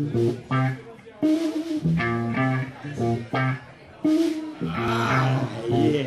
哎耶！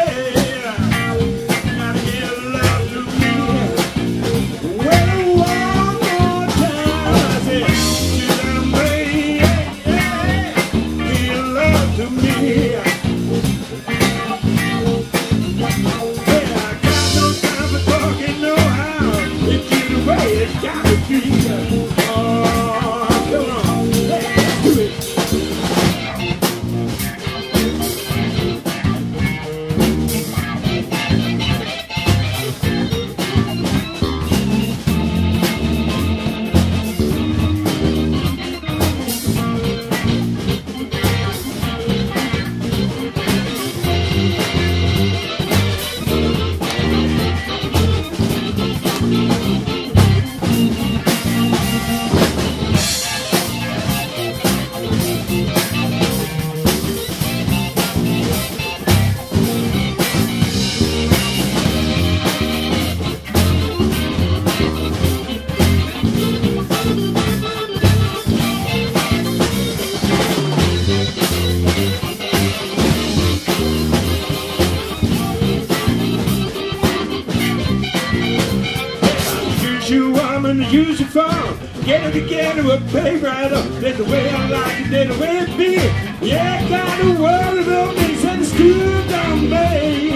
I'm gonna use your phone. Get it together, we'll pay right up. That's the way I like it, that's the way it be. Yeah, got the world of them misunderstood, down, baby.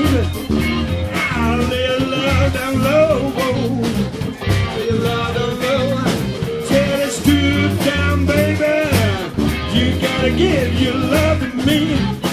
I live love down low. Live love down low. Tell it stood down, baby. You gotta give your love to me.